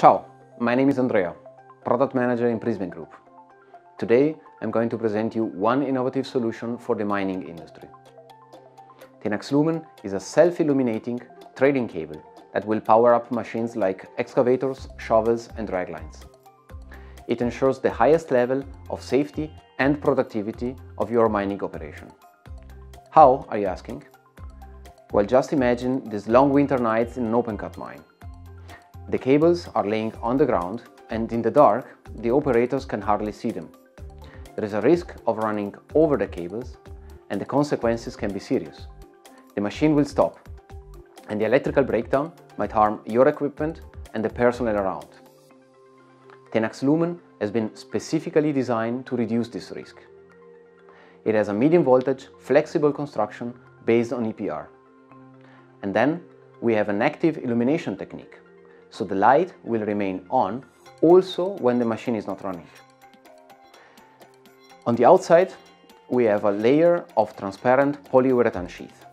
Ciao, my name is Andrea, product manager in Prysmian Group. Today I'm going to present you one innovative solution for the mining industry. Tenax Lumen is a self-illuminating trailing cable that will power up machines like excavators, shovels and draglines. It ensures the highest level of safety and productivity of your mining operation. How, are you asking? Well, just imagine these long winter nights in an open cut mine. The cables are laying on the ground and in the dark, the operators can hardly see them. There is a risk of running over the cables and the consequences can be serious. The machine will stop and the electrical breakdown might harm your equipment and the personnel around. Tenax Lumen has been specifically designed to reduce this risk. It has a medium voltage, flexible construction based on EPR. And then we have an active illumination technique, so the light will remain on also when the machine is not running. On the outside, we have a layer of transparent polyurethane sheath,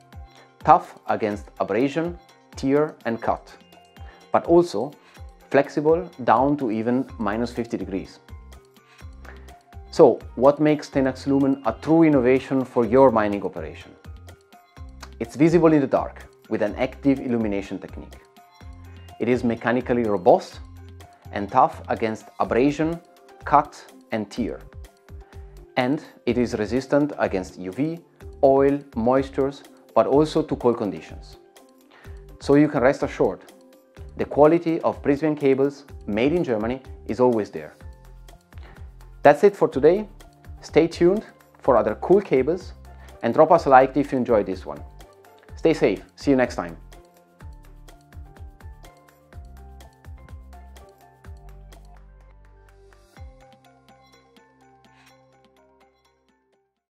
tough against abrasion, tear and cut, but also flexible down to even minus 50 degrees. So, what makes Tenax Lumen a true innovation for your mining operation? It's visible in the dark with an active illumination technique. It is mechanically robust and tough against abrasion, cut and tear. And it is resistant against UV, oil, moistures, but also to cold conditions. So you can rest assured, the quality of Prysmian cables made in Germany is always there. That's it for today. Stay tuned for other cool cables and drop us a like if you enjoyed this one. Stay safe. See you next time.